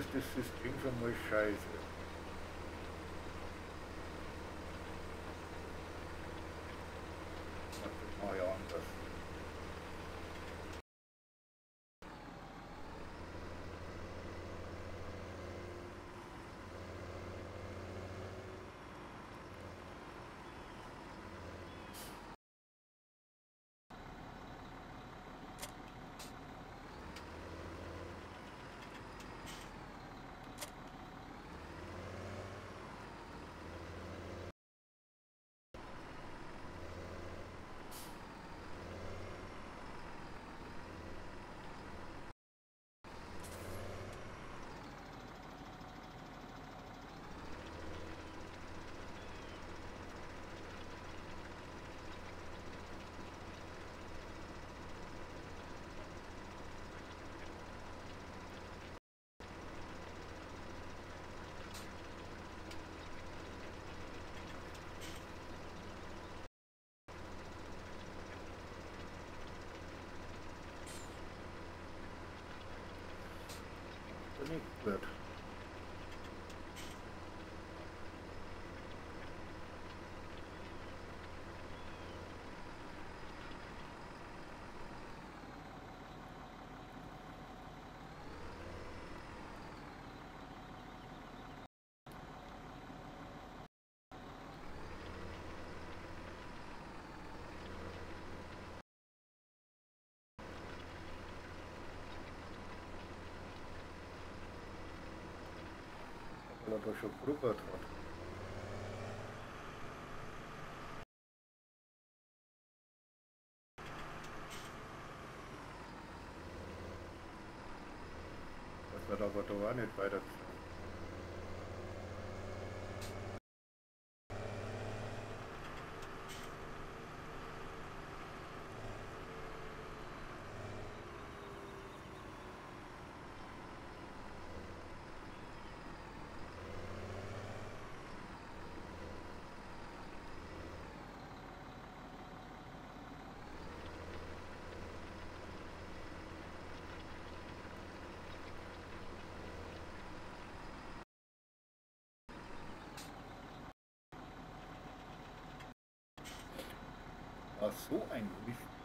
Ist das System schon mal scheiße. Nicht wird. Da schon probiert hat. Das wird aber da auch nicht weiter Ach, so ein Mist.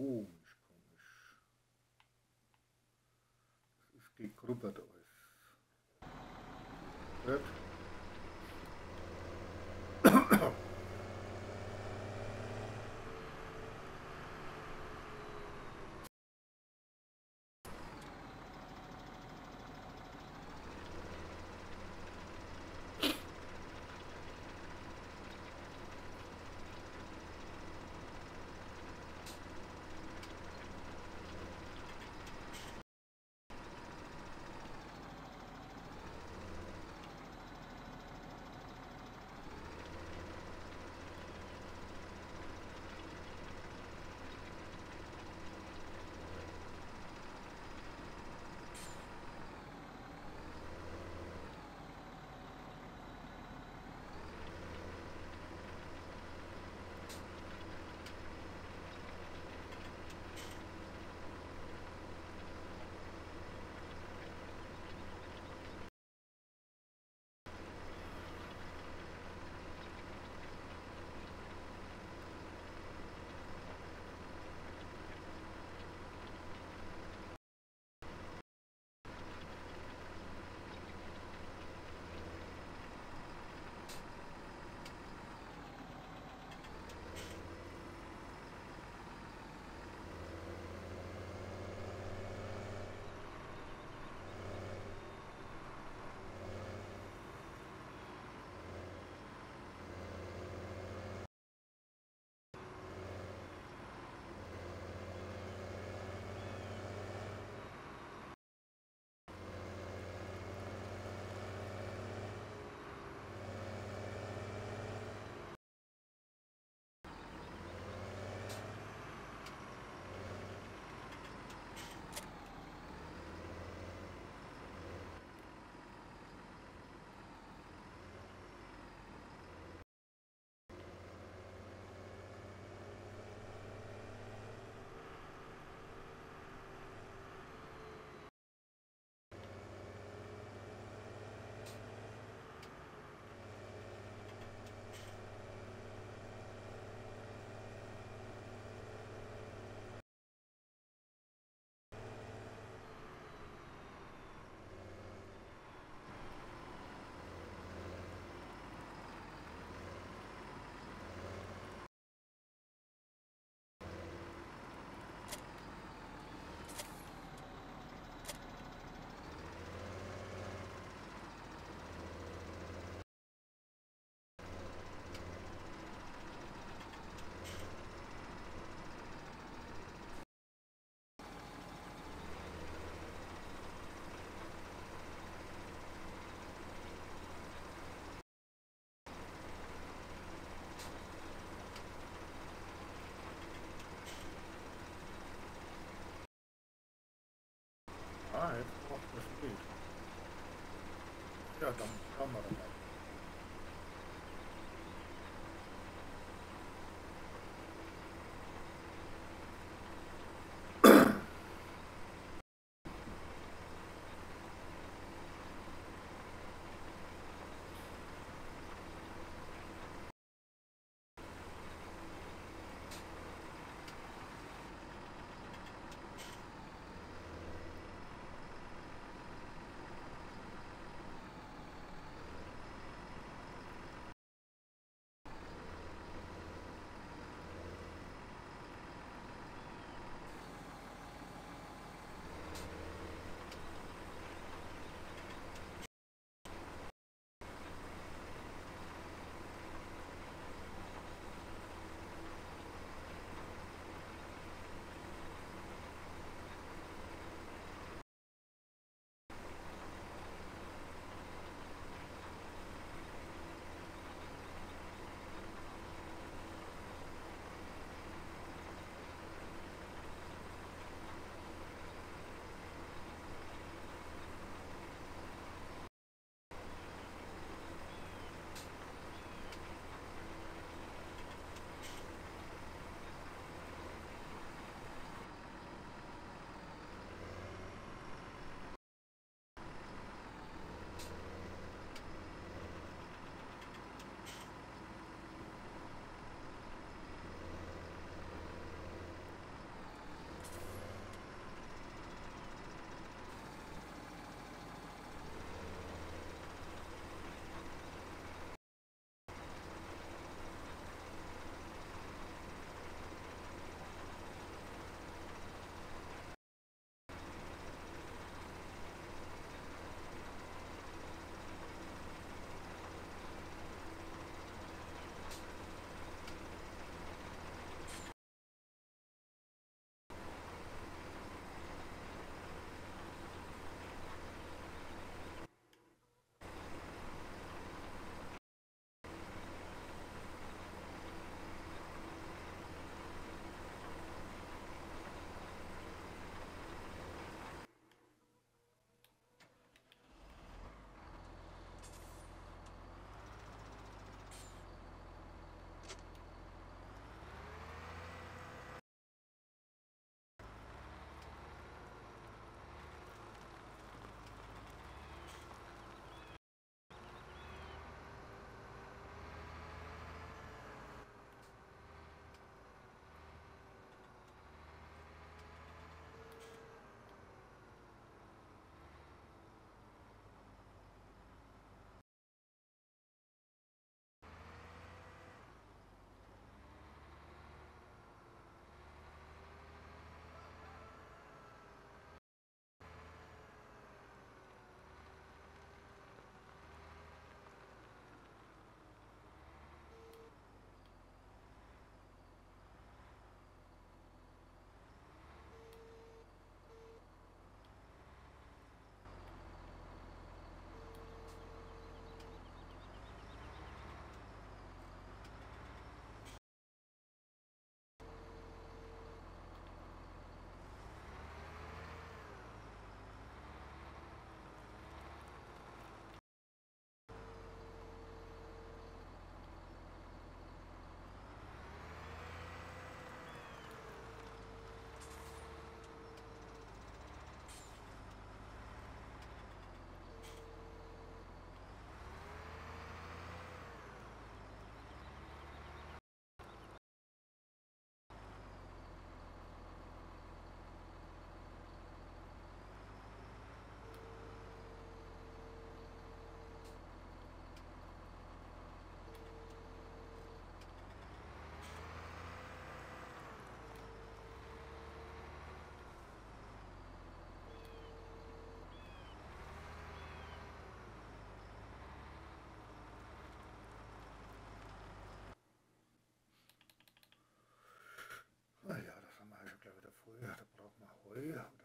Komisch, komisch. Das ist gegrubbert alles. Gut. 要干干嘛的？Yeah.